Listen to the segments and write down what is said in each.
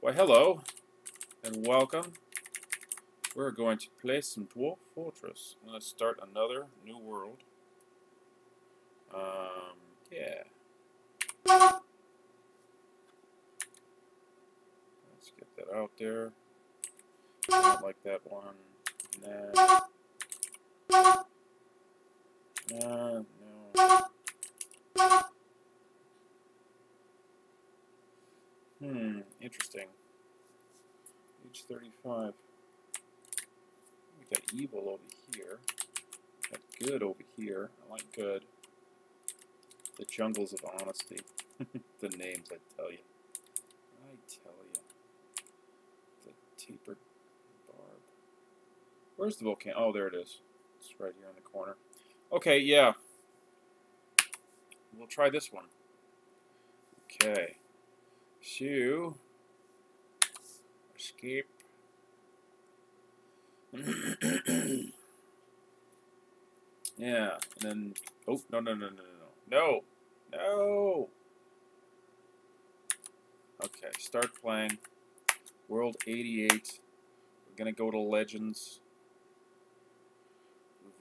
Why, hello, and welcome. We're going to play some Dwarf Fortress. I'm going to start another new world. Um, yeah. Let's get that out there. Not like that one. Nah. Uh, no. Hmm, interesting. Page 35. We got evil over here. Got good over here. I like good. The jungles of honesty. the names, I tell you. I tell you. The tapered barb. Where's the volcano? Oh, there it is. It's right here in the corner. Okay, yeah. We'll try this one. Okay. So, escape. yeah, and then, oh, no, no, no, no, no, no, no. Okay, start playing. World 88. We're going to go to Legends.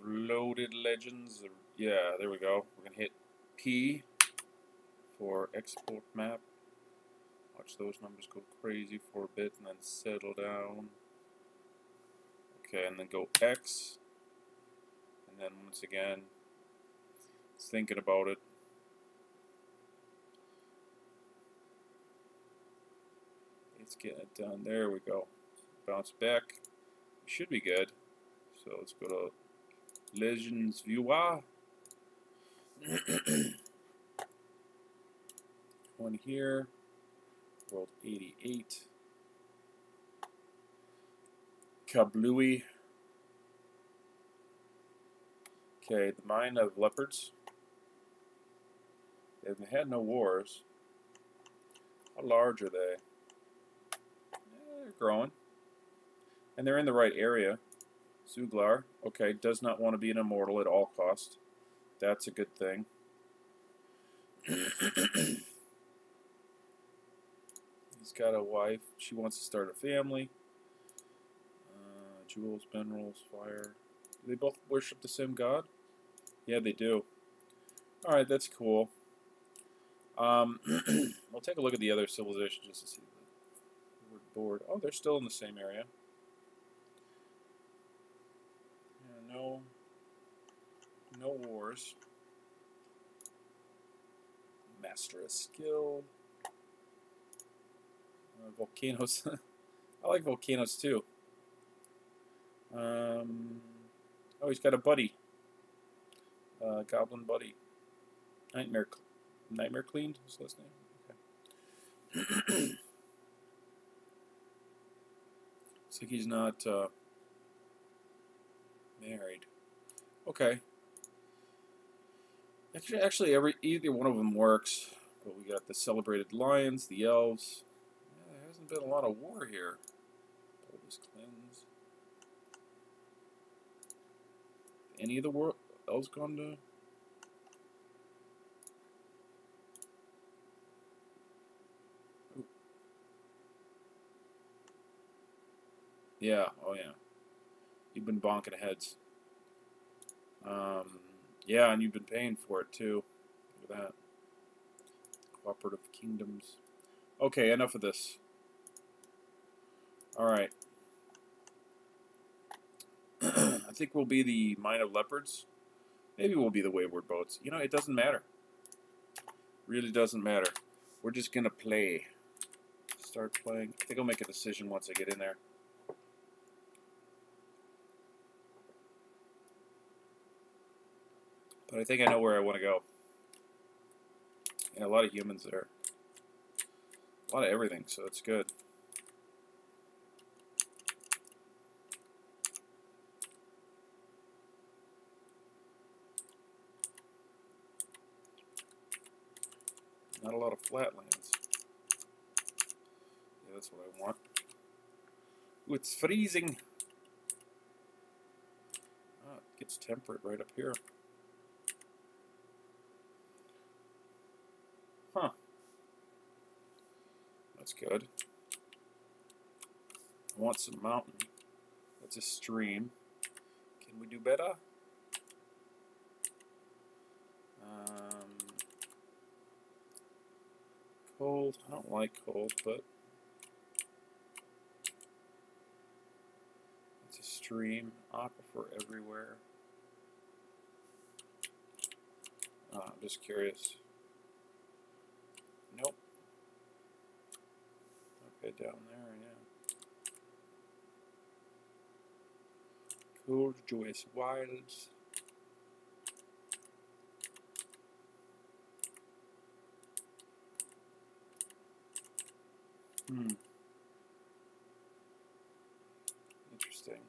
Loaded Legends. Yeah, there we go. We're going to hit P for export map. Watch those numbers go crazy for a bit and then settle down. Okay, and then go X. And then once again, it's thinking about it. It's getting it done. There we go. Bounce back. Should be good. So let's go to Legends Viewer. One here. World 88. Kablooey. Okay, the Mine of Leopards. They've had no wars. How large are they? Eh, they're growing. And they're in the right area. Zuglar, okay, does not want to be an immortal at all cost. That's a good thing. Got a wife. She wants to start a family. Uh, jewels, minerals, fire. Do they both worship the same god? Yeah, they do. Alright, that's cool. Um, we'll take a look at the other civilizations just to see word board. Oh, they're still in the same area. Yeah, no, no wars. Master a skill. Uh, volcanoes. I like volcanoes too. Um, oh, he's got a buddy. Uh, goblin buddy. Nightmare, Nightmare cleaned. His name? Okay. Like he's not uh, married. Okay. Actually, actually, every either one of them works. But we got the celebrated lions, the elves. Hasn't been a lot of war here. Cleanse. Any of the war elves gone to? Yeah. Oh yeah. You've been bonking heads. Um, yeah, and you've been paying for it too. Look at that. Cooperative Kingdoms. Okay, enough of this. Alright. I think we'll be the Mine of Leopards. Maybe we'll be the Wayward Boats. You know, it doesn't matter. Really doesn't matter. We're just going to play. Start playing. I think I'll make a decision once I get in there. But I think I know where I want to go. Yeah, a lot of humans there. A lot of everything, so it's good. Not a lot of flatlands. Yeah, that's what I want. Ooh, it's freezing. Ah, it gets temperate right up here. Huh. That's good. I want some mountain. That's a stream. Can we do better? Cold. I don't like cold, but it's a stream. Aquifer everywhere. Uh, I'm just curious. Nope. Okay, down there, yeah. Cool, joyous wilds. Hmm. Interesting.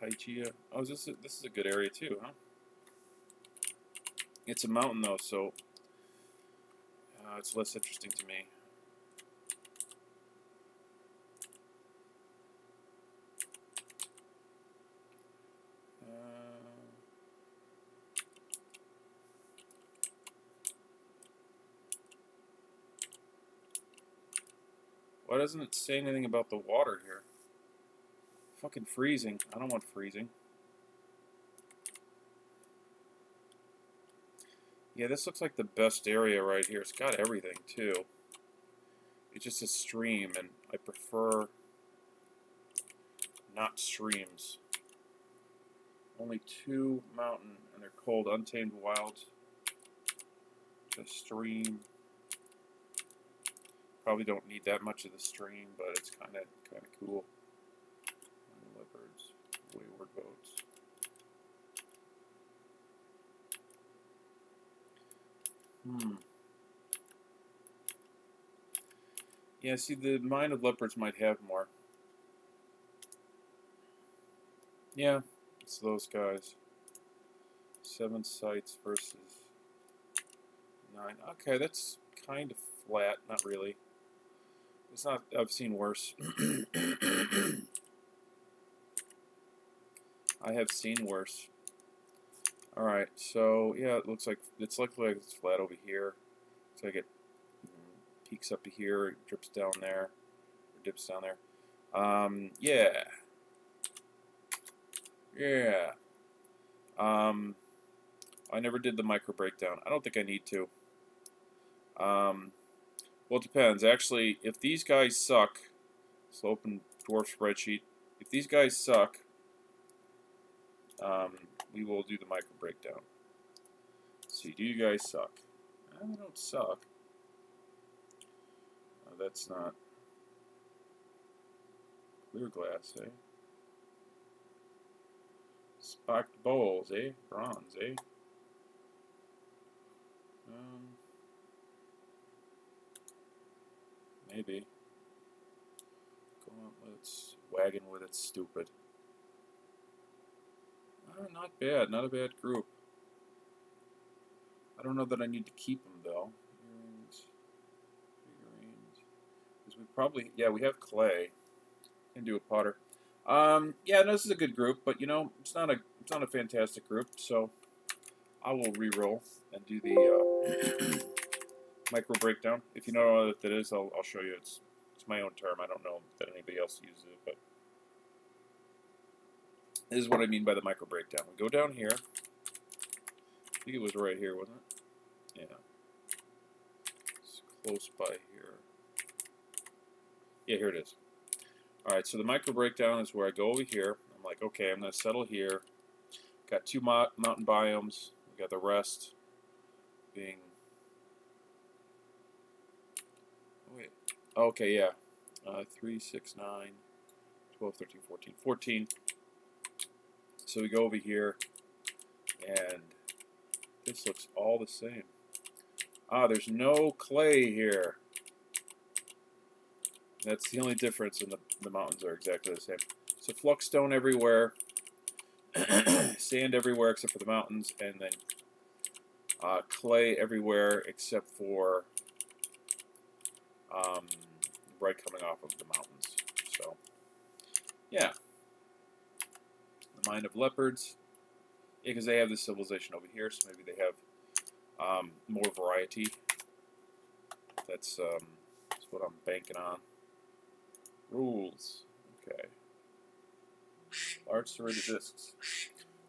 Taichia. Oh, this is this is a good area too, huh? It's a mountain though, so uh, it's less interesting to me. Why doesn't it say anything about the water here? Fucking freezing. I don't want freezing. Yeah, this looks like the best area right here. It's got everything, too. It's just a stream, and I prefer not streams. Only two mountain, and they're called Untamed Wilds. The stream. Probably don't need that much of the stream, but it's kind of kind of cool. Leopards, wayward boats. Hmm. Yeah, see, the Mine of Leopards might have more. Yeah, it's those guys. Seven sites versus nine. Okay, that's kind of flat. Not really. It's not. I've seen worse. I have seen worse. All right. So yeah, it looks like it's like like it's flat over here. Looks like it peaks up to here, it drips down there, dips down there. Um, yeah. Yeah. Um, I never did the micro breakdown. I don't think I need to. Um, well, it depends. Actually, if these guys suck, let's open dwarf spreadsheet. If these guys suck, um, we will do the micro breakdown. See, do you guys suck? I don't suck. Uh, that's not clear glass, eh? Spiked bowls, eh? Bronze, eh? Um, maybe. Gauntlets, wagon with it, stupid. Uh, not bad, not a bad group. I don't know that I need to keep them though. Earrings, figurines. Because we probably, yeah, we have clay. Can do a potter. Um, yeah, no, this is a good group, but you know, it's not a it's not a fantastic group, so I will re-roll and do the uh, micro breakdown. If you know what that is, I'll, I'll show you. It's it's my own term. I don't know that anybody else uses it, but this is what I mean by the micro breakdown. We go down here. I think it was right here, wasn't it? Yeah. It's close by here. Yeah, here it is. Alright, so the micro breakdown is where I go over here. I'm like, okay, I'm going to settle here. Got two mo mountain biomes. We got the rest being... Wait. Okay, yeah. Uh, 3, 6, 9, 12, 13, 14. 14. So we go over here, and this looks all the same. Ah, there's no clay here. That's the only difference, and the, the mountains are exactly the same. So flux stone everywhere, sand everywhere except for the mountains, and then uh, clay everywhere except for um, bright coming off of the mountains. So, yeah. The Mine of Leopards. Yeah, because they have this civilization over here, so maybe they have um, more variety. That's, um, that's what I'm banking on. Rules. Okay. Large serrated discs.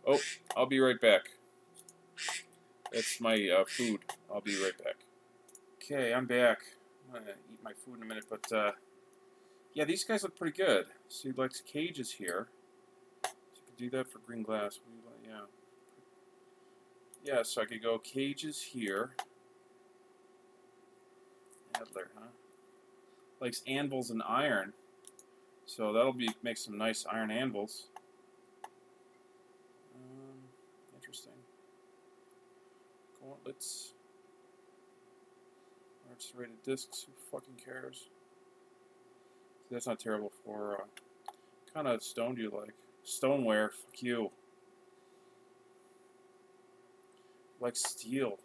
Oh, I'll be right back. That's my uh, food. I'll be right back. Okay, I'm back. I'm gonna eat my food in a minute, but uh, yeah, these guys look pretty good. So he likes cages here. So you could do that for green glass. Yeah. Yeah, so I could go cages here. Adler, huh? Likes anvils and iron. So that'll be make some nice iron anvils. Um, interesting. Gauntlets. Serrated discs. Who fucking cares? That's not terrible for. Uh, kind of stone do you like? Stoneware. Fuck you. Like steel.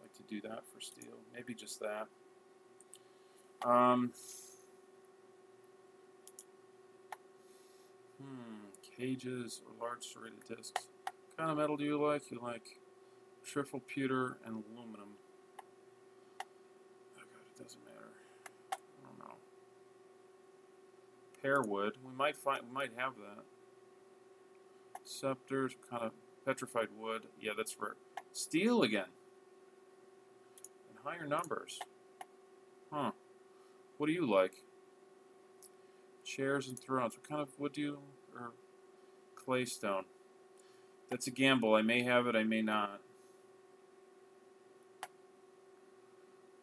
Like to do that for steel. Maybe just that. Um. Hmm. Cages or large serrated discs. What kind of metal do you like? You like triple pewter and aluminum. Oh god, it doesn't matter. I don't know. Pear wood. We might find. We might have that. Scepters, kind of petrified wood. Yeah, that's rare. Steel again. Higher numbers. Huh. What do you like? Chairs and thrones. What kind of wood do you... Or claystone. That's a gamble. I may have it, I may not.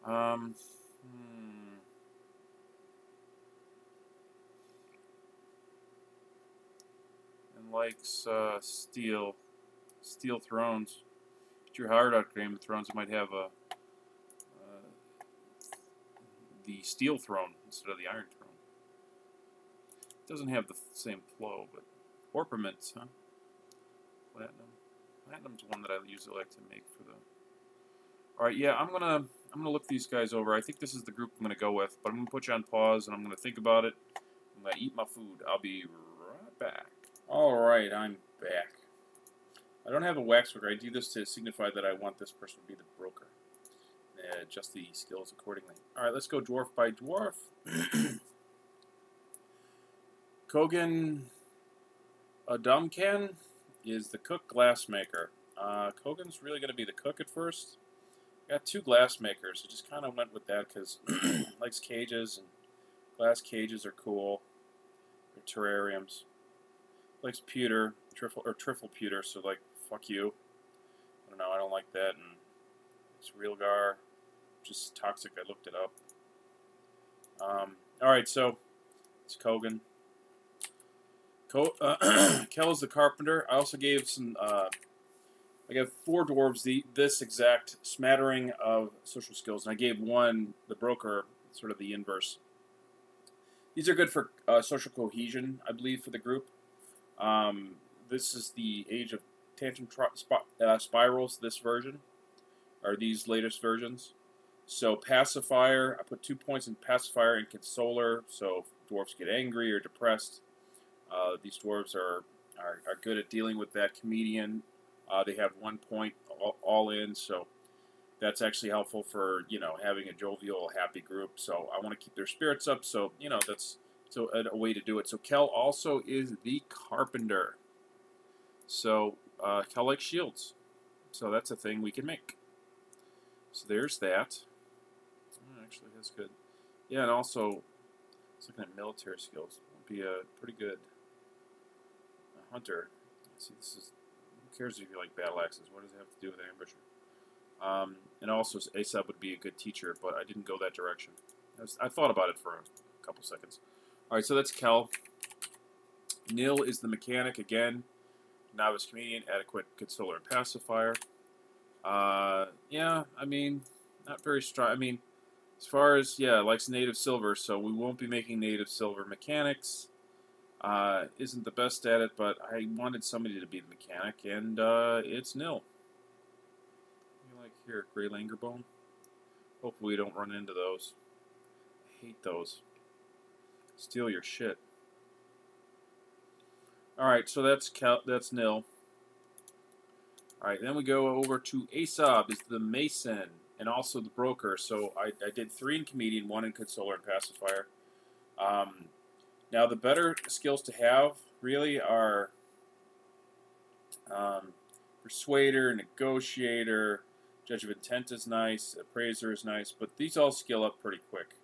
Um... Hmm. Likes uh, steel. Steel thrones. Get your heart out, Game of Thrones. You might have a the steel throne instead of the iron throne. It doesn't have the same flow, but orpiment, huh? Platinum. Platinum's one that I usually like to make for the. All right, yeah, I'm gonna I'm gonna look these guys over. I think this is the group I'm gonna go with, but I'm gonna put you on pause and I'm gonna think about it. I'm gonna eat my food. I'll be right back. All right, I'm back. I don't have a wax waxworker. I do this to signify that I want this person to be the broker adjust the skills accordingly. All right, let's go dwarf by dwarf. Kogan Adamkan is the cook glassmaker. Uh, Kogan's really going to be the cook at first. Got two glassmakers. I just kind of went with that because likes cages and glass cages are cool. They're terrariums. Likes pewter, trifle or trifle pewter. So like, fuck you. I don't know. I don't like that. And it's realgar just toxic. I looked it up. Um, all right, so it's Kogan. Co- uh, Kel is the carpenter. I also gave some. Uh, I gave four dwarves the this exact smattering of social skills, and I gave one the broker, sort of the inverse. These are good for uh, social cohesion, I believe, for the group. Um, this is the age of tantrum uh, spirals. This version, or these latest versions. So pacifier, I put two points in pacifier and consoler. So dwarves get angry or depressed, uh, these dwarves are, are, are good at dealing with that comedian. Uh, they have one point all, all, in, so that's actually helpful for you know having a jovial, happy group. So I want to keep their spirits up. So you know that's so a, a way to do it. So Kel also is the carpenter. So uh, Kel likes shields, so that's a thing we can make. So there's that actually. That's good. Yeah, and also, it's looking at military skills. Would be a pretty good hunter. Let's see, this is. Who cares if you like battle axes? What does it have to do with ambusher? Um, and also, Asab would be a good teacher, but I didn't go that direction. I, was, I thought about it for a couple seconds. All right, so that's Kel. Nil is the mechanic again. Novice comedian, adequate consoler and pacifier. Uh, yeah, I mean, not very strong. I mean, as far as, yeah, likes native silver, so we won't be making native silver mechanics. Uh, isn't the best at it, but I wanted somebody to be the mechanic, and uh, it's nil. You like here, Gray Langerbone? Hopefully we don't run into those. I hate those. Steal your shit. Alright, so that's that's nil. Alright, then we go over to Aesop, is the Mason and also the broker. So I, I did three in comedian, one in consoler and pacifier. Um, now, the better skills to have really are um, Persuader, Negotiator, Judge of Intent is nice, Appraiser is nice, but these all skill up pretty quick.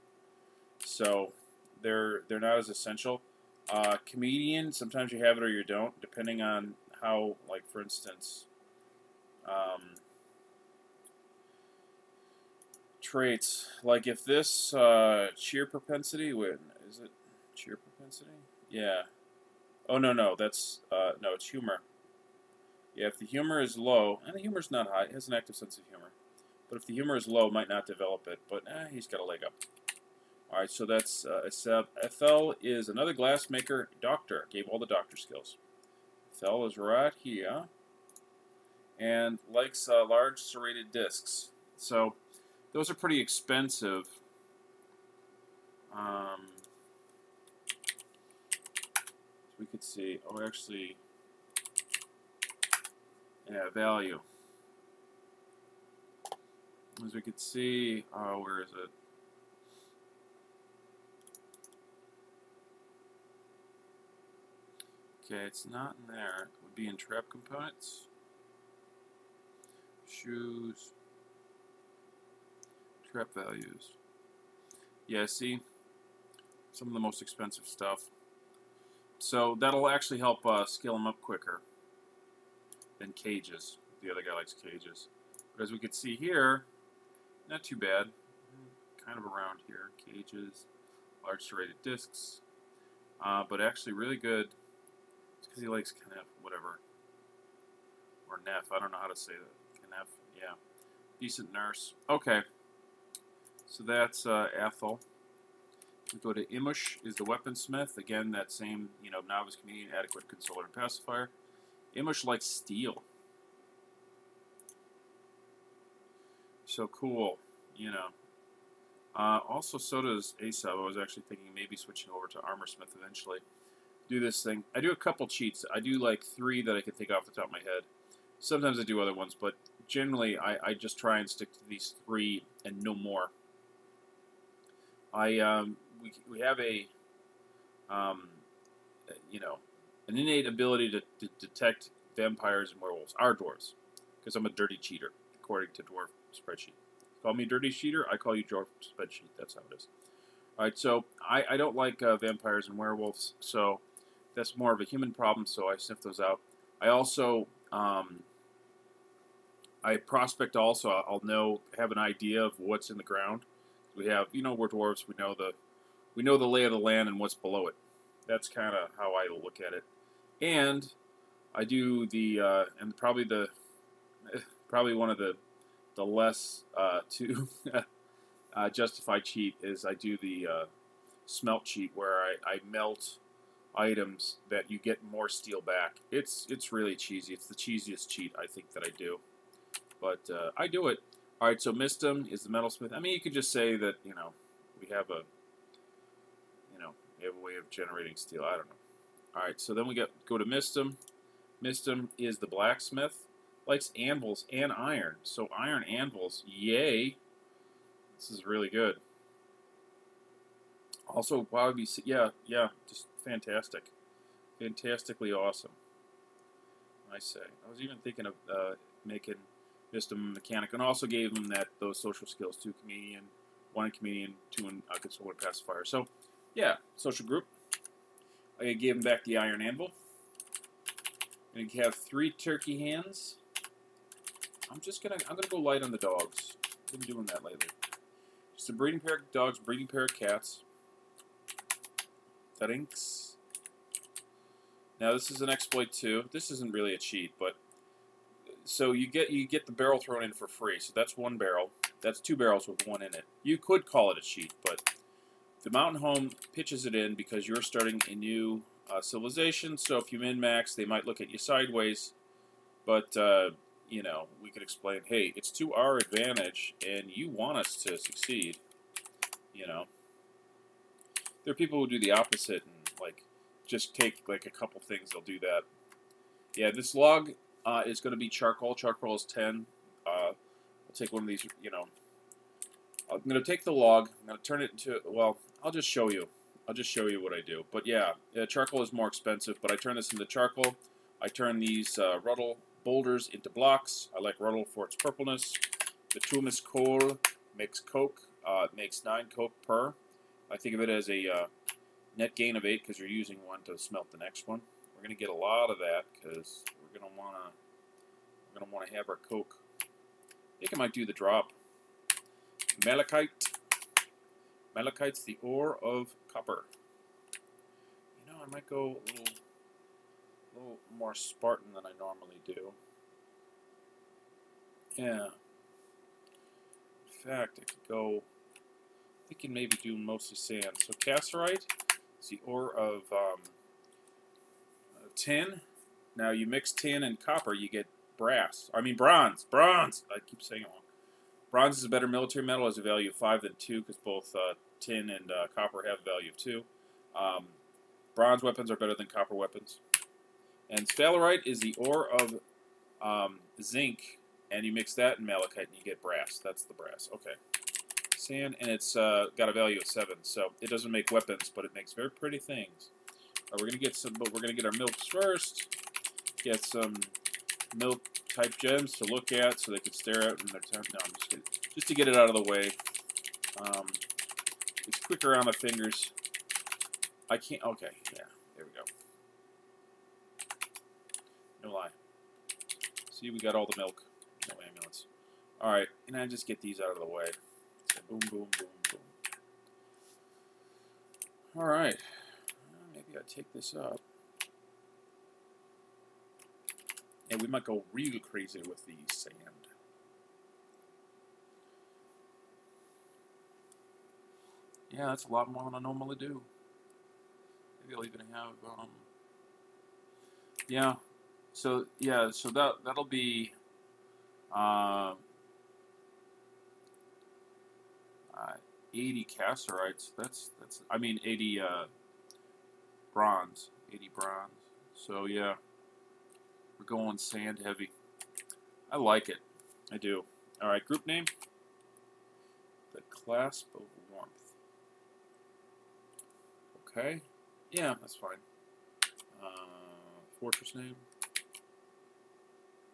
So they're they're not as essential. Uh, comedian, sometimes you have it or you don't, depending on how, like for instance, um, traits. Like if this uh, cheer propensity, wait, is it cheer propensity? Yeah. Oh no no, that's uh, no, it's humor. Yeah, if the humor is low, and the humor's not high, it has an active sense of humor. But if the humor is low, might not develop it. But eh, he's got a leg up. All right, so that's uh, Ethel is another glassmaker doctor. Gave all the doctor skills. Ethel is right here, and likes uh, large serrated discs. So those are pretty expensive. Um, we could see. Oh, actually, yeah, value. As we could see, oh, where is it? Okay, it's not in there. It would be in trap components. Shoes. Trap values. Yeah, see? Some of the most expensive stuff. So that'll actually help uh, scale them up quicker than cages. The other guy likes cages. But as we can see here, not too bad. Kind of around here. Cages, large serrated discs. Uh, but actually really good because he likes Kenneth, whatever. Or Neff, I don't know how to say that. Kenneth, yeah. Decent nurse. Okay. So that's uh, Ethel. We go to Imush, is the weaponsmith. Again, that same, you know, novice comedian, adequate consoler and pacifier. Imush likes steel. So cool, you know. Uh, also, so does Asab. I was actually thinking maybe switching over to Armorsmith eventually do this thing. I do a couple cheats. I do like three that I can think off the top of my head. Sometimes I do other ones, but generally I, I just try and stick to these three and no more. I um, we, we have a um, you know an innate ability to, to detect vampires and werewolves. Our dwarves, because I'm a dirty cheater according to dwarf spreadsheet. Call me dirty cheater. I call you dwarf spreadsheet. That's how it is. All right, so I, I don't like uh, vampires and werewolves, so that's more of a human problem, so I sniff those out. I also, um, I prospect also, I'll know, have an idea of what's in the ground. We have, you know, we're dwarves, we know the, we know the lay of the land and what's below it. That's kind of how I look at it. And I do the, uh, and probably the, probably one of the, the less uh, to uh, justify cheat is I do the uh, smelt cheat where I, I melt items that you get more steel back. It's it's really cheesy. It's the cheesiest cheat I think that I do, but uh, I do it. All right, so Mistum is the metalsmith. I mean, you could just say that you know we have a you know we have a way of generating steel. I don't know. All right, so then we get go to Mistum. Mistum is the blacksmith. Likes anvils and iron. So iron anvils, yay! This is really good. Also, probably yeah, yeah, just fantastic. Fantastically awesome. I say. I was even thinking of uh, making a mechanic, and also gave him that those social skills: two comedian, one comedian, two in uh, consoler pacifier. So, yeah, social group. I gave him back the iron anvil. And have three turkey hands. I'm just gonna I'm gonna go light on the dogs. Been doing that lately. Just a breeding pair of dogs, breeding pair of cats settings. Now this is an exploit too. This isn't really a cheat, but so you get you get the barrel thrown in for free. So that's one barrel. That's two barrels with one in it. You could call it a cheat, but the Mountain Home pitches it in because you're starting a new uh, civilization. So if you min max, they might look at you sideways. But uh, you know, we could explain, hey, it's to our advantage, and you want us to succeed. You know there are people who do the opposite and like just take like a couple things. They'll do that. Yeah, this log uh, is going to be charcoal. Charcoal is 10. Uh, I'll take one of these, you know. I'm going to take the log. I'm going to turn it into, well, I'll just show you. I'll just show you what I do. But yeah, uh, charcoal is more expensive, but I turn this into charcoal. I turn these uh, Ruddle boulders into blocks. I like Ruddle for its purpleness. Bituminous coal makes coke. Uh, it makes 9 coke per. I think of it as a uh, net gain of 8 because you're using one to smelt the next one. We're going to get a lot of that because we're going to want to we're going to want to have our coke. I think I might do the drop. Malachite. Malachite's the ore of copper. You know, I might go a little, a little more Spartan than I normally do. Yeah. In fact, I could go, thinking maybe do mostly sand. So cassiterite is the ore of um, uh, tin. Now you mix tin and copper, you get brass. I mean bronze. Bronze! I keep saying it wrong. Bronze is a better military metal, has a value of 5 than 2, because both uh, tin and uh, copper have a value of 2. Um, bronze weapons are better than copper weapons. And sphalerite is the ore of um, zinc, and you mix that in malachite and you get brass. That's the brass. Okay. Sand, and it's uh, got a value of 7, so it doesn't make weapons, but it makes very pretty things. Right, we're going to get some, but we're going to get our milks first. Get some milk type gems to look at so they could stare at in their time. No, I'm just kidding. Just to get it out of the way. Um, it's quicker on the fingers. I can't. Okay, yeah, there we go. No lie. See, we got all the milk. No ambulance. All right, and I just get these out of the way. Boom, boom, boom, boom. All right. Maybe I take this up. And we might go real crazy with the sand. Yeah, that's a lot more than I normally do. Maybe I'll even have, um, yeah, so, yeah, so that, that'll be, uh, uh, 80 cassiterites. That's, that's, I mean, 80, uh, bronze. 80 bronze. So, yeah. We're going sand heavy. I like it. I do. Alright, group name. The Clasp of Warmth. Okay. Yeah, that's fine. Uh, fortress name.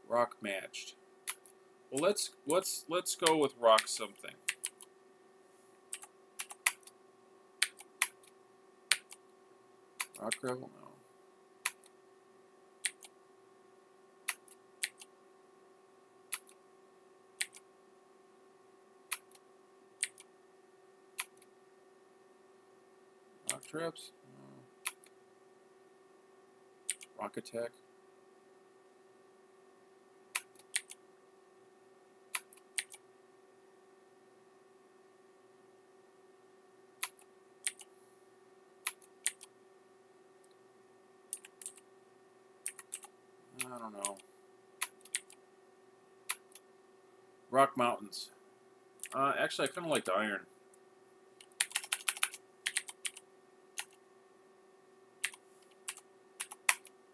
Rock matched. Well, let's let's let's go with rock something. Rock gravel. No. Rock traps. Uh, rock attack. I don't know. Rock Mountains. Uh, actually, I kind of like the iron.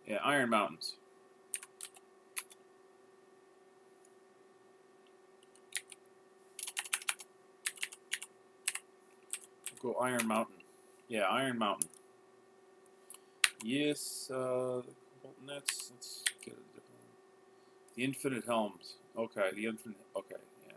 Yeah, Iron Mountains. We'll go Iron Mountain. Yeah, Iron Mountain. Yes, uh, let's, let's get a different one. The Infinite Helms. Okay, the Infinite, okay. Yeah.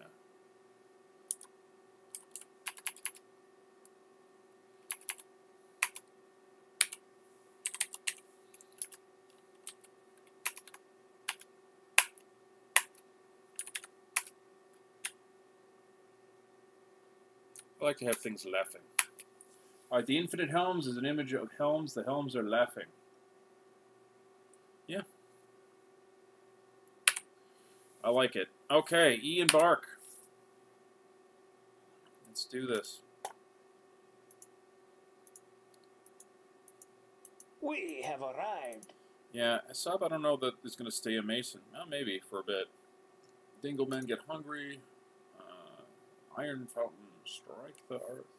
I like to have things laughing. Alright, the infinite helms is an image of helms. The helms are laughing. Yeah. I like it. Okay, embark. Let's do this. We have arrived. Yeah, Sub, I don't know that is going to stay a Mason. Well, maybe for a bit. Dinglemen get hungry. Uh, Iron Mountain strike the earth.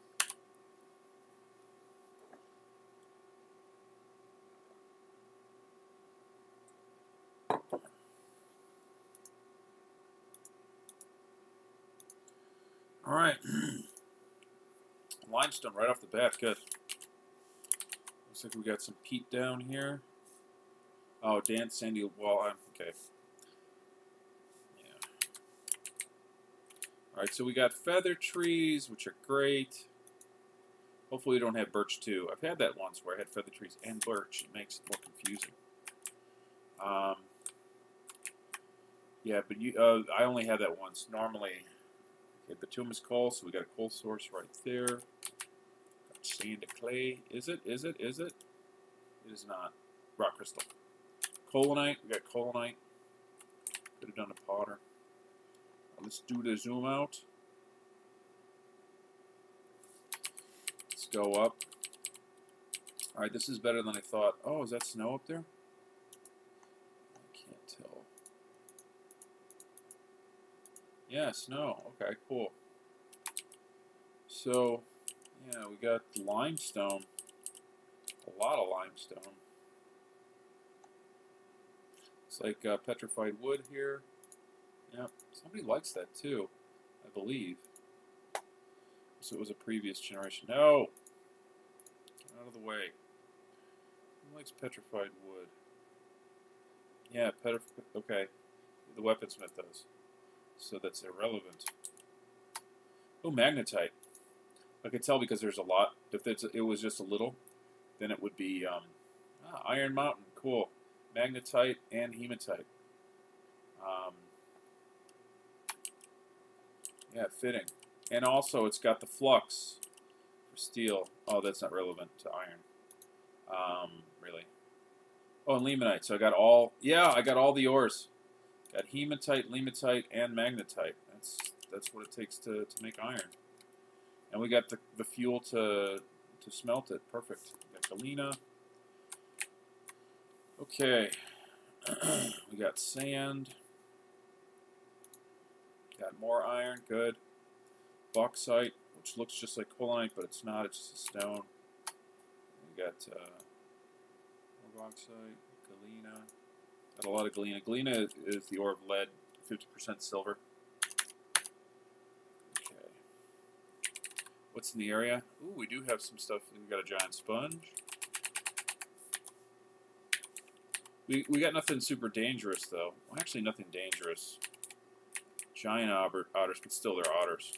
All right. Limestone right off the bat, good. Looks like we got some peat down here. Oh, Dan Sandy. Well, I'm okay. Yeah. All right, so we got feather trees, which are great. Hopefully, we don't have birch too. I've had that once where I had feather trees and birch. It makes it more confusing. Um, yeah, but you, uh, I only had that once. Normally, okay, bituminous coal, so we got a coal source right there. Sand to clay. Is it? Is it? Is it? It is not. Rock crystal. Kaolinite. We got kaolinite. Could have done a potter. Let's do the zoom out. Let's go up. All right, this is better than I thought. Oh, is that snow up there? I can't tell. Yeah, no. Okay, cool. So, yeah, we got limestone. A lot of limestone. It's like uh, petrified wood here. Yeah, somebody likes that too, I believe. So it was a previous generation. No! Get out of the way. Who likes petrified wood? Yeah, petrified. Okay, the weaponsmith does. So that's irrelevant. Oh, magnetite. I could tell because there's a lot. If it was just a little, then it would be um, ah, Iron Mountain. Cool. Magnetite and hematite. Um, yeah, fitting. And also, it's got the flux for steel. Oh, that's not relevant to iron. Um, really. Oh, and limonite. So I got all. Yeah, I got all the ores. Got hematite, limonite, and magnetite. That's that's what it takes to, to make iron. And we got the, the fuel to to smelt it. Perfect. We got galena. Okay. we got sand. Got more iron. Good. Bauxite, which looks just like kaolinite, but it's not. It's just a stone. We got uh, more bauxite, galena. Got a lot of galena. Galena is the ore of lead, 50% silver. Okay. What's in the area? Ooh, we do have some stuff. We got a giant sponge. We, we got nothing super dangerous, though. Well, actually, nothing dangerous. Giant otter, otters, but still they're otters.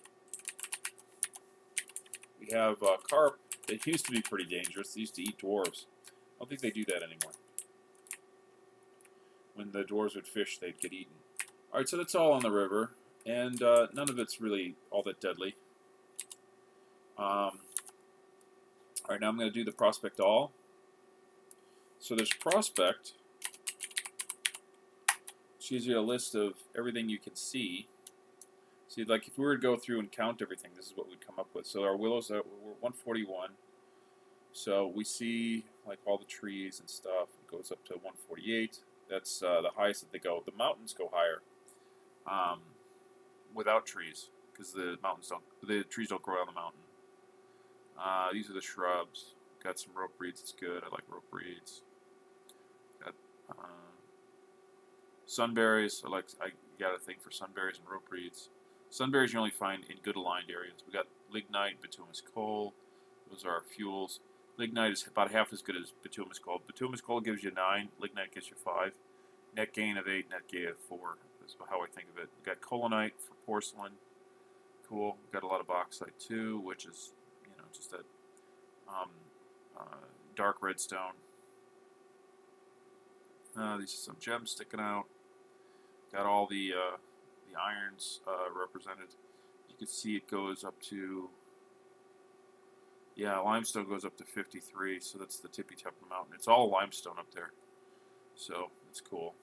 We have uh, carp. They used to be pretty dangerous. They used to eat dwarves. I don't think they do that anymore. When the dwarves would fish, they'd get eaten. Alright, so that's all on the river. And uh, none of it's really all that deadly. Um, Alright, now I'm going to do the prospect all. So there's prospect gives you a list of everything you can see. See, like if we were to go through and count everything, this is what we'd come up with. So our willows are 141. So we see like all the trees and stuff. It goes up to 148. That's uh, the highest that they go. The mountains go higher um, without trees because the mountains don't, the trees don't grow on the mountain. Uh, these are the shrubs. Got some rope reeds. It's good. I like rope reeds. Got uh, Sunberries, I like I got a thing for sunberries and rope reeds. Sunberries you only find in good aligned areas. We got lignite, bituminous coal. Those are our fuels. Lignite is about half as good as bituminous coal. Bituminous coal gives you nine. Lignite gives you five. Net gain of eight. Net gain of four. That's how I think of it. We've got kaolinite for porcelain. Cool. We got a lot of bauxite too, which is you know just that um, uh, dark red stone. Uh, these are some gems sticking out. Got all the uh, the irons uh, represented. You can see it goes up to yeah, limestone goes up to 53, so that's the tippy top of the mountain. It's all limestone up there, so it's cool.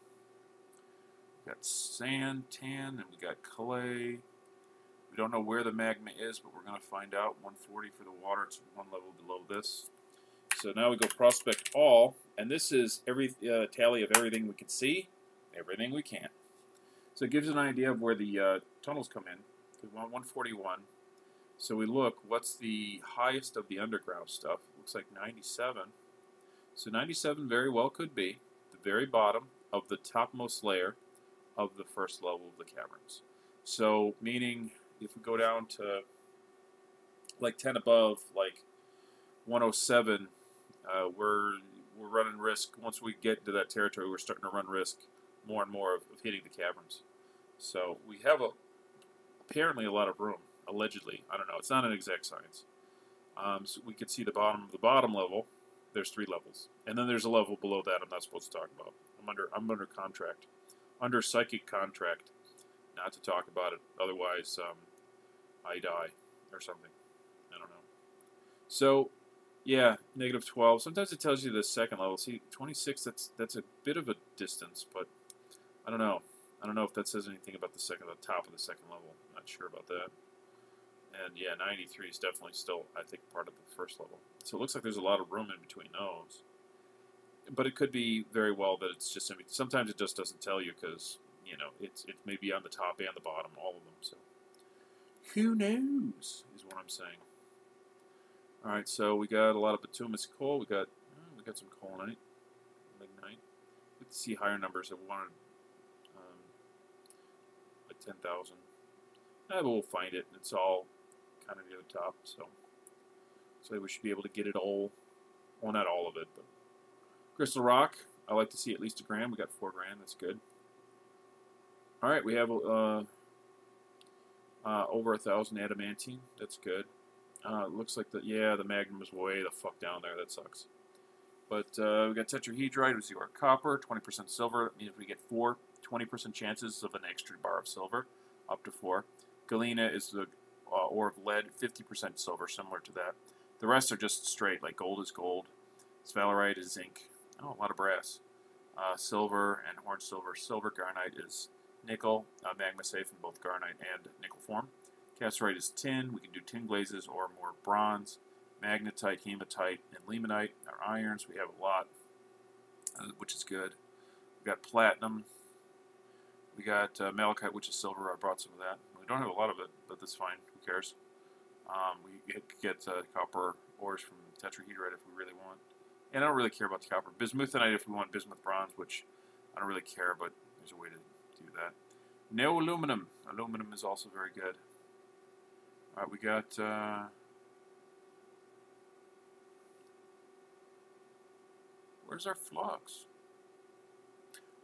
We got sand, tan, and we got clay. We don't know where the magma is, but we're going to find out. 140 for the water. It's one level below this. So now we go prospect all, and this is every uh, tally of everything we can see, everything we can't. So it gives an idea of where the uh, tunnels come in. We want 141. So we look, what's the highest of the underground stuff? Looks like 97. So 97 very well could be the very bottom of the topmost layer of the first level of the caverns. So meaning if we go down to like 10 above, like 107, Uh, we're we're running risk once we get into that territory. We're starting to run risk more and more of, of hitting the caverns. So we have a apparently a lot of room. Allegedly, I don't know. It's not an exact science. Um, so we could see the bottom of the bottom level. There's three levels, and then there's a level below that. I'm not supposed to talk about. I'm under I'm under contract, under psychic contract, not to talk about it. Otherwise, um, I die or something. I don't know. So, yeah, negative 12. Sometimes it tells you the second level. See, 26. That's that's a bit of a distance, but I don't know. I don't know if that says anything about the second, the top of the second level. I'm not sure about that. And yeah, 93 is definitely still, I think, part of the first level. So it looks like there's a lot of room in between those. But it could be very well that it's just, sometimes it just doesn't tell you because, you know, it's it may be on the top and the bottom, all of them. So who knows is what I'm saying. All right, so we got a lot of bituminous coal. We got oh, we got some kaolinite, lignite. We see higher numbers. I wanted um, like 10,000. Eh, but we'll find it. It's all kind of near the top, so so we should be able to get it all. Well, not all of it, but crystal rock. I like to see at least a gram. We got four grand. That's good. All right, we have uh, uh, over a thousand adamantine. That's good. Uh, looks like the yeah the magma is way the fuck down there. That sucks. But uh, we got tetrahedrite. We see our copper, 20% silver. That means we get four 20% chances of an extra bar of silver, up to four. Galena is the uh, of lead, 50% silver, similar to that. The rest are just straight, like gold is gold. Sphalerite is zinc. Oh, a lot of brass. Uh, silver and horn silver. Silver garnierite is nickel, uh, magma safe in both garnierite and nickel form. Cassiterite is tin. We can do tin glazes or more bronze. Magnetite, hematite, and limonite are irons. We have a lot, uh, which is good. We got platinum. We got uh, malachite, which is silver. I brought some of that. We don't have a lot of it, but that's fine. Cares? Um, we get uh, copper ores from tetrahedrite if we really want. And I don't really care about the copper. Bismuthinite if we want bismuth bronze, which I don't really care, but there's a way to do that. No aluminum. Aluminum is also very good. All right, we got. Uh, where's our flux?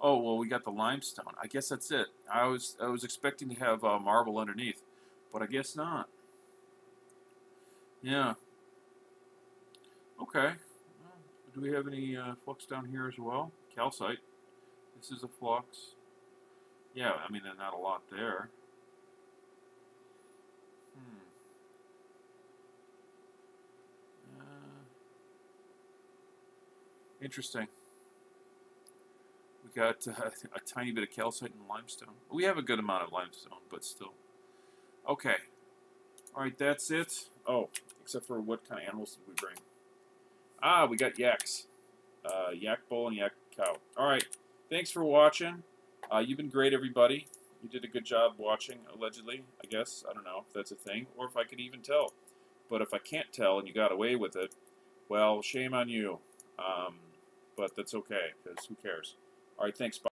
Oh well, we got the limestone. I guess that's it. I was I was expecting to have uh, marble underneath, but I guess not. Yeah. Okay. Do we have any uh, flux down here as well? Calcite. This is a flux. Yeah, I mean, not a lot there. Hmm. Uh, interesting. We got uh, a tiny bit of calcite and limestone. We have a good amount of limestone, but still. Okay. All right, that's it. Oh, except for what kind of animals did we bring? Ah, we got yaks. Uh, yak bull and yak cow. All right. Thanks for watching. Uh, you've been great, everybody. You did a good job watching, allegedly, I guess. I don't know if that's a thing, or if I could even tell. But if I can't tell and you got away with it, well, shame on you. Um, but that's okay, because who cares? All right, thanks. Bye.